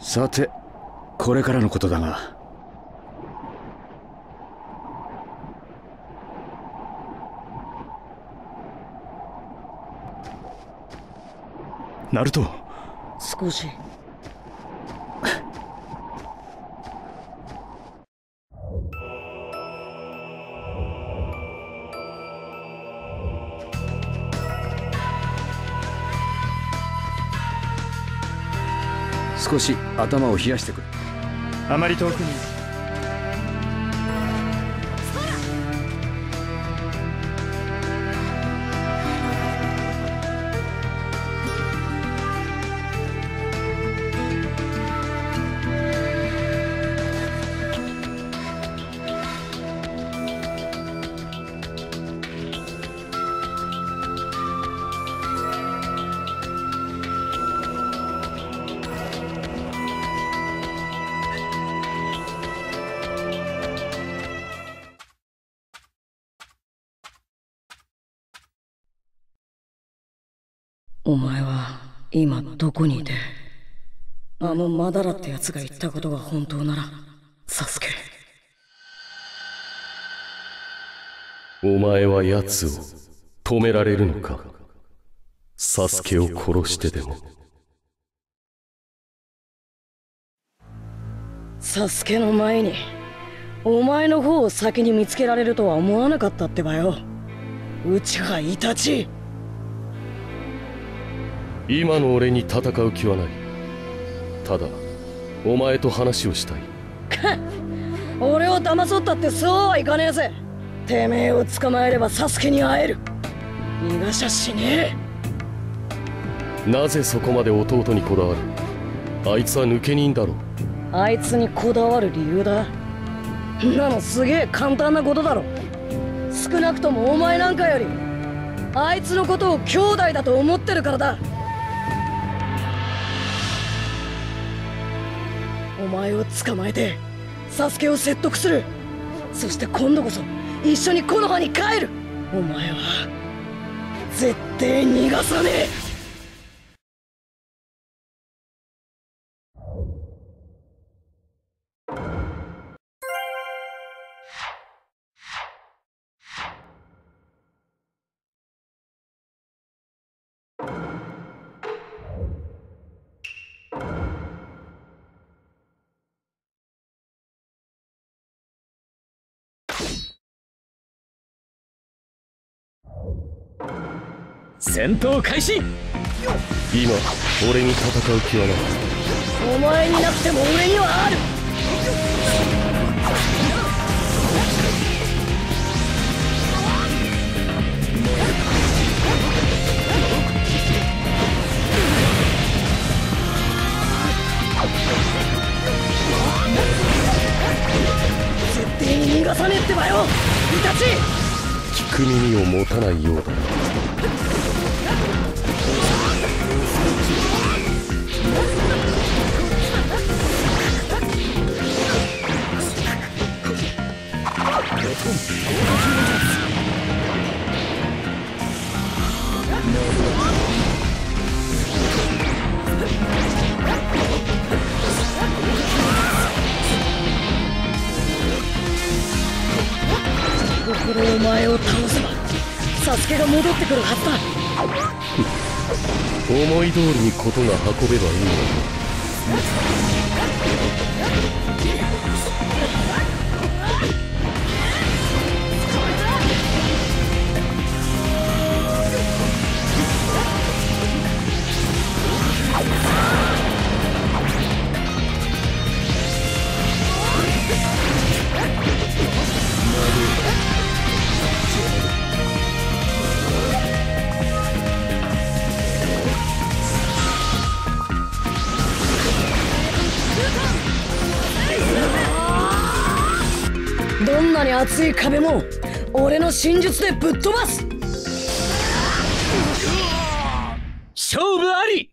さてこれからのことだが。ナルト。少し少し頭を冷やしてくれ。あまり遠くに。お前は今どこにいてあのマダラってやつが言ったことが本当ならサスケお前は奴を止められるのか？サスケを殺してでも。サスケの前にお前の方を先に見つけられるとは思わなかったってばよ。うちがイタチ今の俺に戦う気はない。ただお前と話をしたい。俺を騙そうったってそうはいかねえぜ。てめえを捕まえればサスケに会える。逃がしゃしねえ。なぜそこまで弟にこだわる？あいつは抜け人だろあいつにこだわる理由だ。なのすげえ簡単なことだろ。少なくともお前なんかよりあいつのことを兄弟だと思ってるからだ前を捕まえてサスケを説得する。そして今度こそ一緒に木の葉に帰る。お前は絶対逃がさねえ。戦闘開始。今俺に戦う気はない。お前になくても俺にはある。絶対に逃がさねえってばよ。イタチ聞く耳を持たないようだ。ここのお前を倒せばサスケが戻ってくるはずだ。思い通りに事が運べばいいのだ厚い壁も俺の真術でぶっ飛ばす。勝負あり。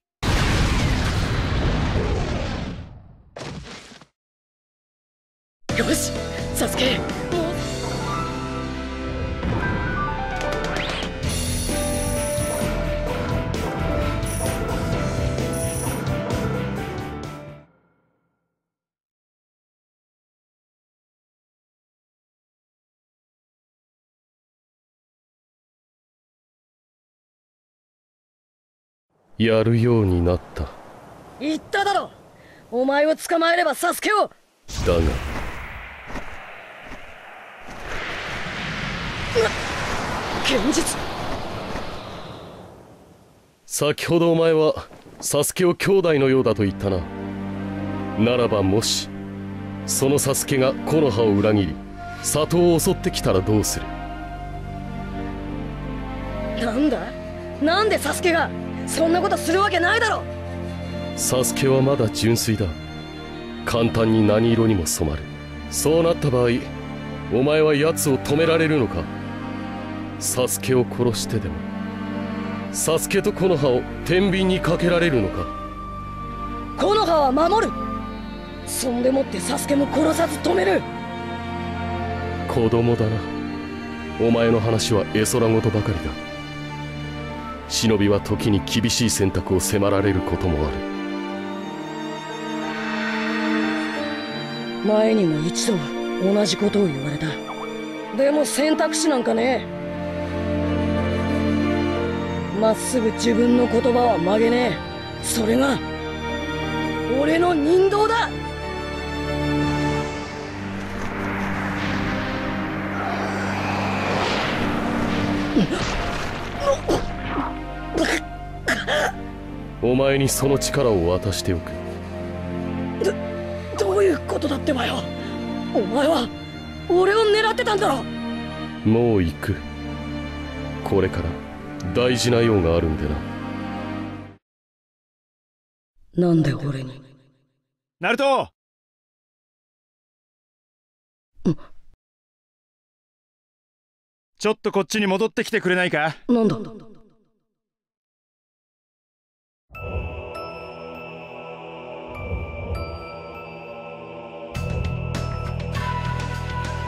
よしサスケやるようになった。言っただろ。お前を捕まえればサスケを。だが。現実。先ほどお前はサスケを兄弟のようだと言ったな。ならばもしそのサスケが木の葉を裏切り里を襲ってきたらどうする？なんだ？なんでサスケが？そんなことするわけないだろ！サスケはまだ純粋だ。簡単に何色にも染まる。そうなった場合お前は奴を止められるのか？サスケを殺してでも。サスケと木の葉を天秤にかけられるのか？木の葉は守る！そんでもってサスケも殺さず止める！子供だな。お前の話は絵空事ばかりだ忍びは時に厳しい選択を迫られることもある。前にも一度同じことを言われた。でも選択肢なんかねえ。まっすぐ自分の言葉は曲げねえ。それが俺の人道だ お前にその力を渡しておく。どういうことだってばよ。お前は俺を狙ってたんだろ。もう行く。これから大事な用があるんでな。なんで俺に？ナルト！ちょっとこっちに戻ってきてくれないか？なんだ？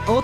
お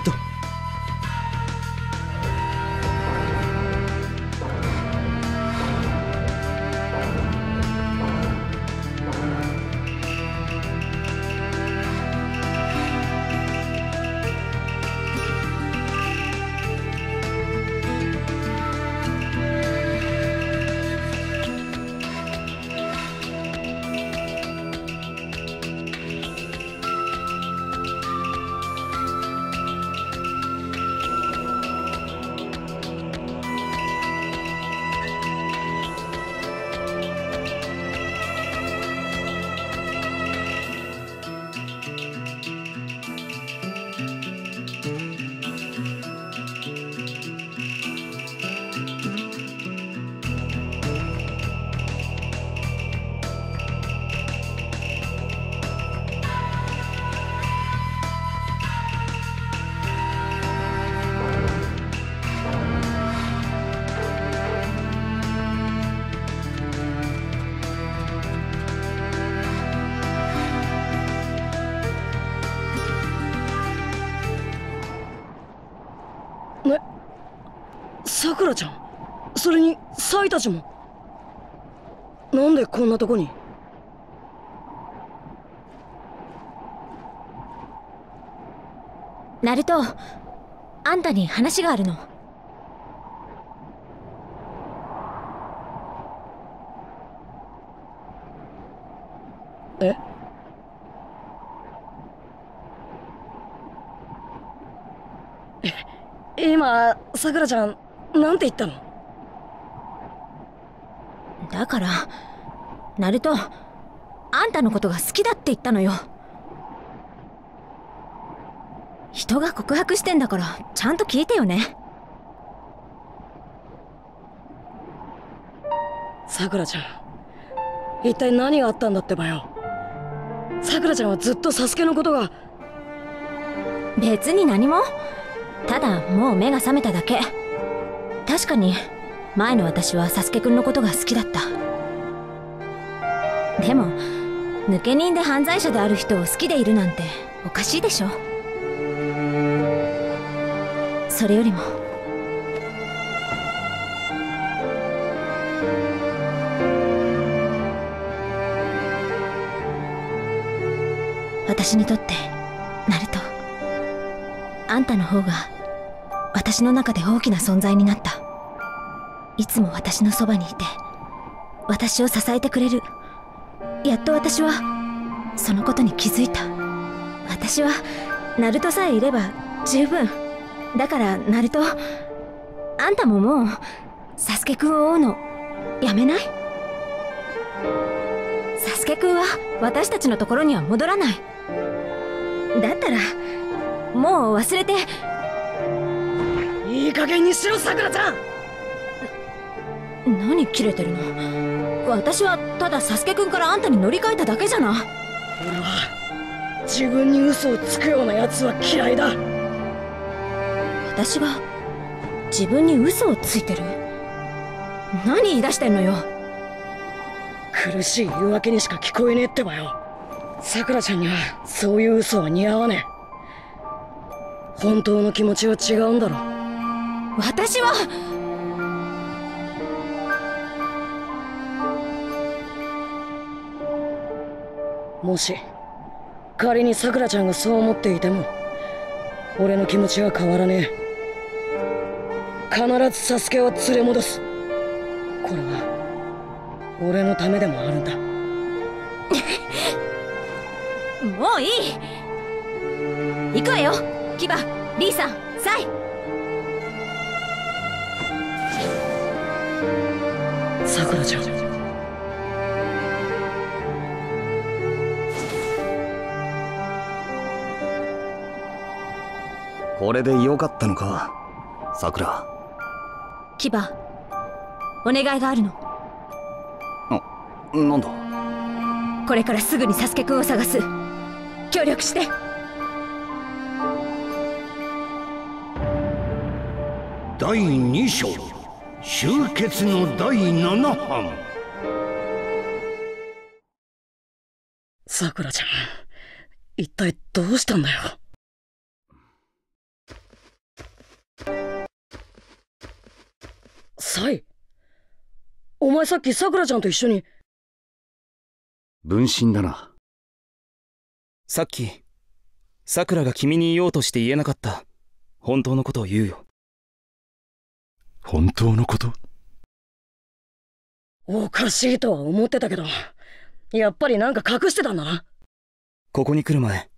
さくらちゃん。それにサイたちも。なんでこんなとこに？ナルトあんたに話があるの。え？え今さくらちゃんなんて言ったの？だからナルトあんたのことが好きだって言ったのよ。人が告白してんだからちゃんと聞いてよね。さくらちゃん一体何があったんだってばよ。さくらちゃんはずっとサスケのことが。別に何も。ただもう目が覚めただけ確かに前の私はサスケくんのことが好きだった。でも抜け人で犯罪者である人を好きでいるなんておかしいでしょ。それよりも。私にとってナルト。あんたの方が私の中で大きな存在になった。いつも私のそばにいて私を支えてくれる。やっと私はそのことに気づいた。私はナルトさえいれば十分。だからナルトあんたももうサスケくんを追うのやめない？サスケくんは私たちのところには戻らない。だったらもう忘れて。いい加減にしろさくらちゃん！何キレてるの？私はただサスケくんからあんたに乗り換えただけじゃな。俺は自分に嘘をつくような奴は嫌いだ。私が自分に嘘をついてる？何言い出してんのよ？苦しい言い訳にしか聞こえねえってばよ。さくらちゃんにはそういう嘘は似合わねえ。本当の気持ちは違うんだろ。私はもし仮にさくらちゃんがそう思っていても俺の気持ちは変わらねえ。必ずサスケは連れ戻す。これは俺のためでもあるんだ。もういい。行くわよ。キバリーさんサイ。さくらちゃんこれでよかったのか？さくらキバお願いがあるの。なんだ？これからすぐにサスケくんを探す。協力して。第2章。集結の第7版。さくらちゃん一体どうしたんだよ？サイお前さっきさくらちゃんと一緒に。分身だな。さっき、さくらが君に言おうとして言えなかった、本当のことを言うよ。本当のこと？おかしいとは思ってたけどやっぱりなんか隠してたんだな。ここに来る前、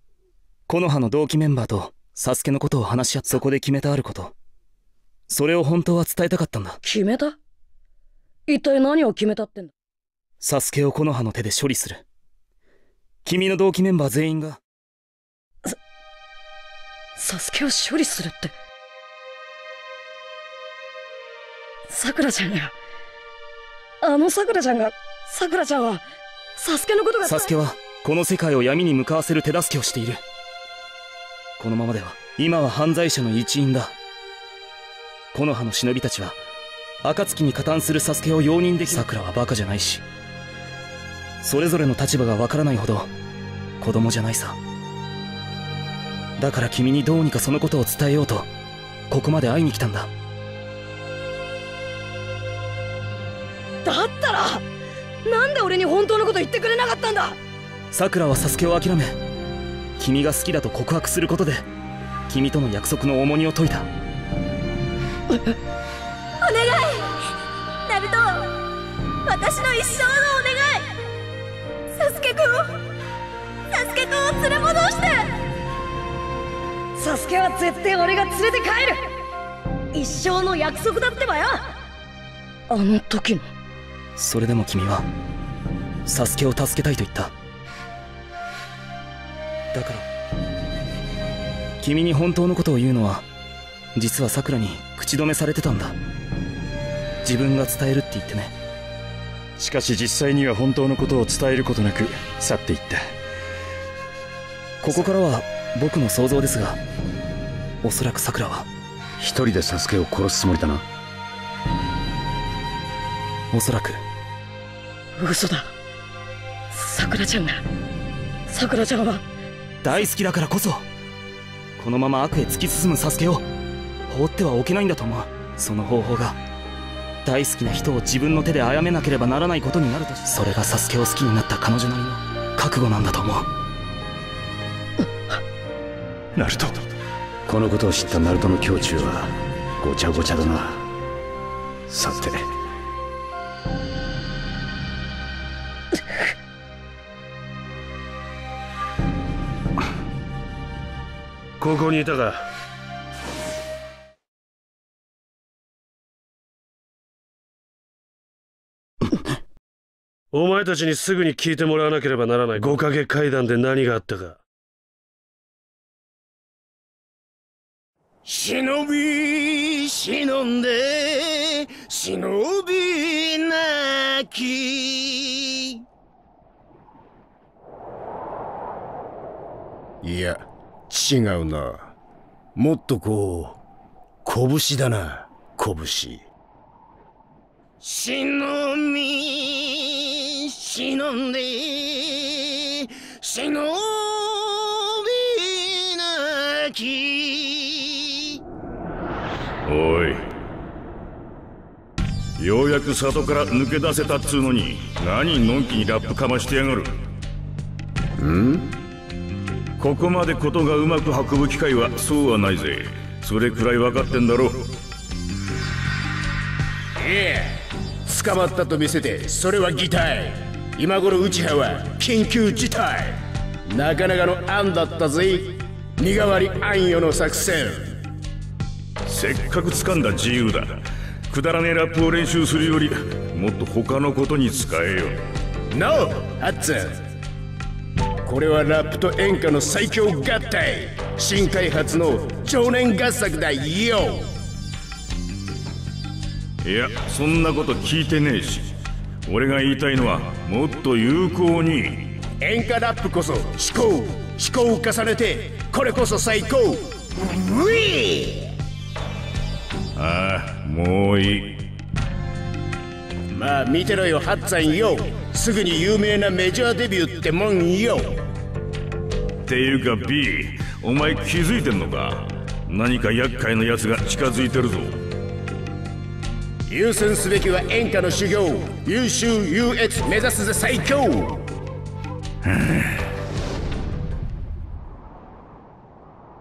木の葉の同期メンバーとサスケのことを話し合ってそこで決めたあること。それを本当は伝えたかったんだ。決めた？一体何を決めたってんだ？サスケを木の葉の手で処理する。君の同期メンバー全員が、サスケを処理するって？さくらちゃんがあのさくらちゃんがさくらちゃんはサスケのことがサスケはこの世界を闇に向かわせる手助けをしている。このままでは、今は犯罪者の一員だ。木の葉の忍びたちは、暁に加担するサスケを容認でき桜はバカじゃないし、それぞれの立場がわからないほど、子供じゃないさ。だから君にどうにかそのことを伝えようと、ここまで会いに来たんだ。だったらなんで俺に本当のこと言ってくれなかったんだ？桜はサスケを諦め、君が好きだと告白することで、君との約束の重荷を解いた。お願い。ナルト私の一生のお願い。サスケくんをサスケくんを連れ戻して。サスケは絶対俺が連れて帰る。一生の約束だってばよ。あの時の。それでも君はサスケを助けたいと言った。だから君に本当のことを言うのは実はさくらに口止めされてたんだ。自分が伝えるって言ってね。しかし実際には本当のことを伝えることなく去っていった。ここからは僕の想像ですがおそらくさくらは一人でサスケを殺すつもりだな。おそらく。嘘だ。さくらちゃんが。さくらちゃんは。大好きだからこそこのまま悪へ突き進むサスケを放ってはおけないんだと思う。その方法が大好きな人を自分の手で殺めなければならないことになるとそれがサスケを好きになった彼女なりの覚悟なんだと思う。ナルト。このことを知ったナルトの胸中はごちゃごちゃだな。さて。ここにいたか。お前たちにすぐに聞いてもらわなければならない。五影階段で何があったか。忍び忍んで忍びなき。いや違うな。もっとこう拳だな拳。忍び忍んで忍びなきおいようやく里から抜け出せたっつうのに何のんきにラップかましてやがるんここまでことがうまく運ぶ機会はそうはないぜそれくらい分かってんだろいえ捕まったと見せてそれは擬態今頃内葉は緊急事態。なかなかの案だったぜ。身代わり暗夜の作戦。せっかく掴んだ自由だ。くだらねえラップを練習するよりもっと他のことに使えよ。No! ハッツン。これはラップと演歌の最強合体。新開発の少年合作だよ。いやそんなこと聞いてねえし俺が言いたいのはもっと有効に。演歌ラップこそ思考思考を重ねてこれこそ最高。ウィああもういい。まあ見てろよハッツァンよ。すぐに有名なメジャーデビューってもんよ。っていうか B お前気づいてんのか？何か厄介な奴が近づいてるぞ優先すべきは演歌の修行。優秀優越目指すぜ最強。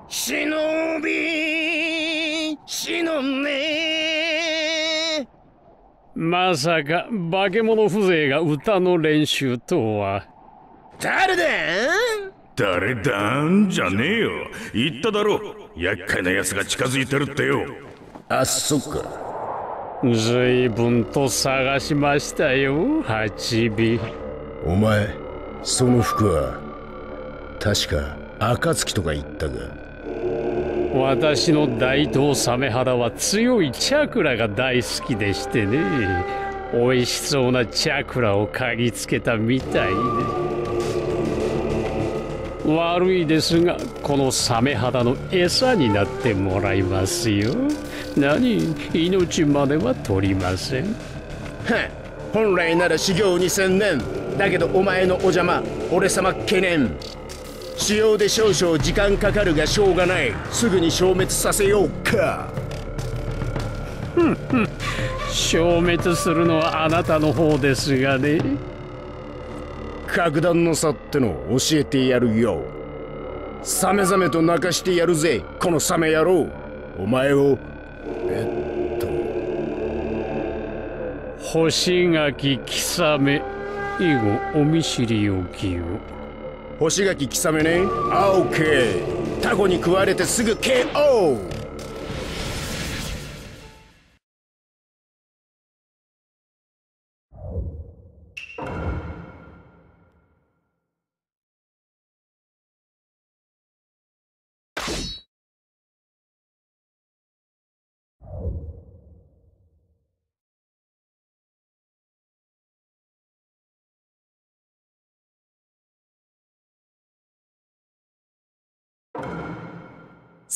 忍び忍んで。まさか化け物風情が歌の練習とは。誰だ？誰だん？じゃねえよ。言っただろ厄介な奴が近づいてるってよ。あそっかずいぶんと探しましたよハチビ。お前その服は確か暁とか言ったが。私の大東サメ肌は強いチャクラが大好きでしてね。美味しそうなチャクラを嗅ぎつけたみたいで悪いですがこのサメ肌の餌になってもらいますよ。何命までは取りません。は本来なら修行2000年だけどお前のお邪魔俺様懸念。使用で少々時間かかるがしょうがない。すぐに消滅させようか。消滅するのはあなたの方ですがね格段の差ってのを教えてやるよサメザメと泣かしてやるぜこのサメ野郎。お前をえっと。干し柿キサメ以後お見知りおきを。干し柿キサメね。オッケータコに食われてすぐ KO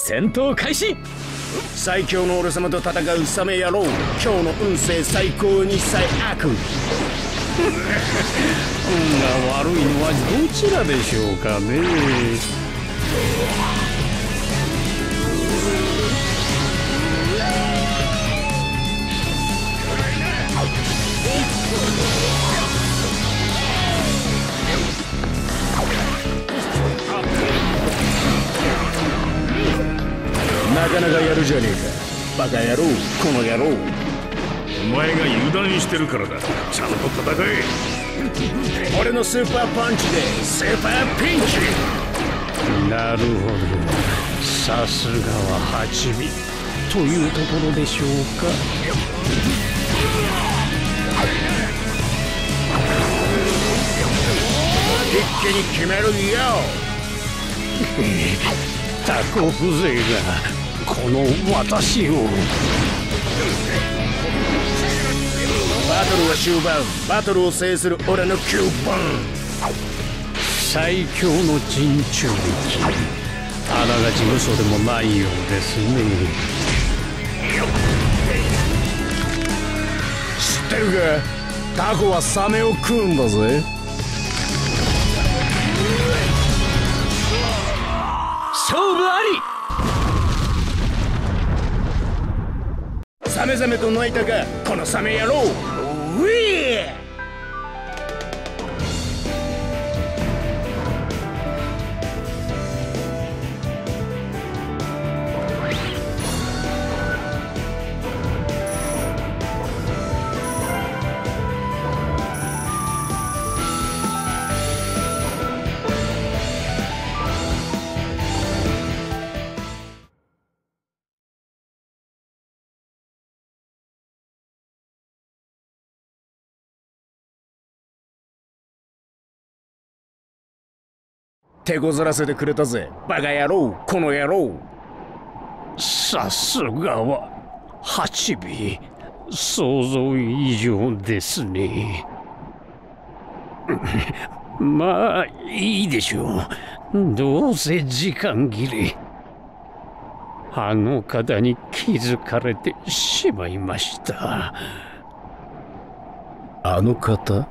戦闘開始。最強の俺様と戦うサメ野郎今日の運勢最高に最悪。運が悪いのはどちらでしょうかねなかなかやるじゃねえか。バカ野郎。この野郎。お前が油断してるからだ。ちゃんと戦え。俺のスーパーパンチでスーパーピンチ。なるほど。さすがは八尾というところでしょうか。一気に決めるよ。タコ風情がこの私を。バトルは終盤。バトルを制する俺の9番最強の陣中力あながち嘘でもないようですね。知ってるか？タコはサメを食うんだぜ。勝負あり目覚めと泣いたかこのサメ野郎ウィ手こずらせてくれたぜ。バカ野郎。この野郎。さすがは八尾想像以上ですね。まあいいでしょう。どうせ時間切れ。あの方に気づかれてしまいました。あの方？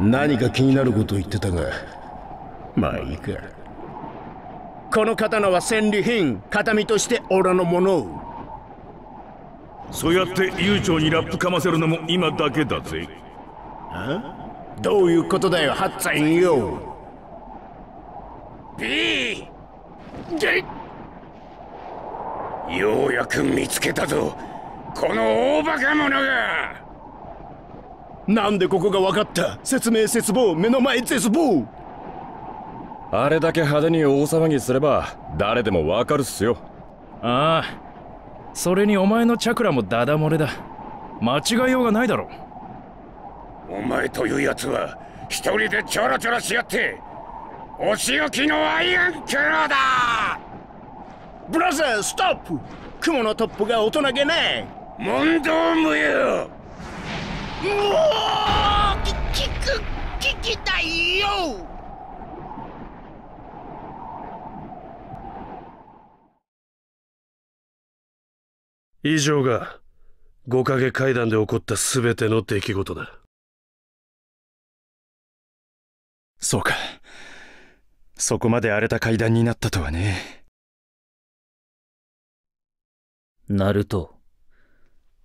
何か気になることを言ってたが。まあいいか。この刀は戦利品形見として俺のものそうやって悠長にラップかませるのも今だけだぜ。どういうことだよハッツァインよ B でようやく見つけたぞこの大バカ者がなんでここが分かった？説明絶望目の前絶望。あれだけ派手に大騒ぎすれば誰でもわかるっすよ。ああ。それにお前のチャクラもダダ漏れだ。間違いようがないだろ。お前というやつは一人でちょろちょろしやってお仕置きのアイアンキャラだ！ブラザーストップ！雲のトップが大人げねえ問答無用！うおーき聞く聞きたいよ。以上が五影階段で起こった全ての出来事だ。そうか。そこまで荒れた階段になったとはね。ナルト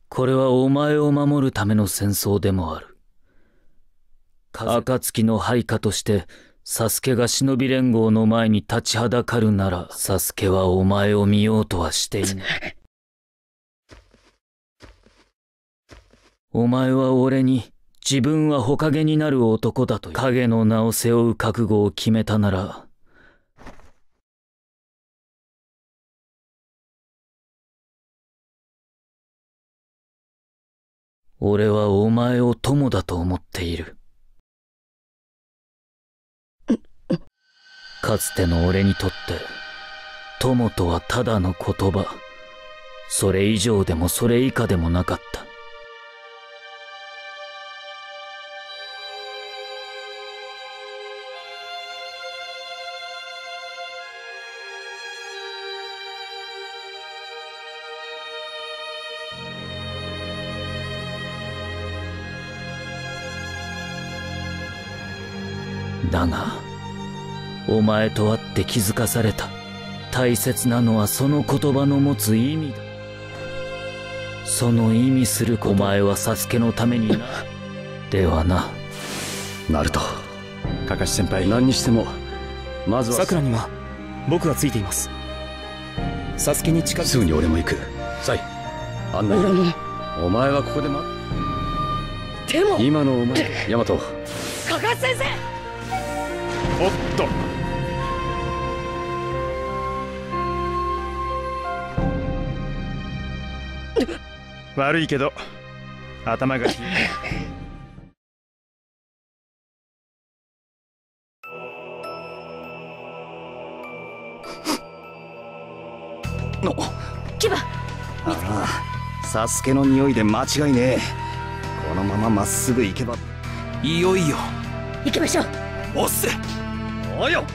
これはお前を守るための戦争でもある。暁の配下としてサスケが忍び連合の前に立ちはだかるならサスケはお前を見ようとはしていない。お前は俺に自分は火影になる男だと影の名を背負う覚悟を決めたなら俺はお前を友だと思っている。かつての俺にとって友とはただの言葉。それ以上でもそれ以下でもなかった。だがお前と会って気づかされた。大切なのはその言葉の持つ意味だ。その意味するお前はサスケのためにな ではな。ナルトカカシ先輩何にしてもまずは。さくらには僕がついています。サスケに近づすぐに俺も行く。サイ案内。俺もお前はここで待でも。今のお前ヤマト。カカシ先生おっと。悪いけど頭がキバああサスケの匂いで間違いねえ。このまままっすぐ行けば。いよいよ。行きましょう。おっせおよ。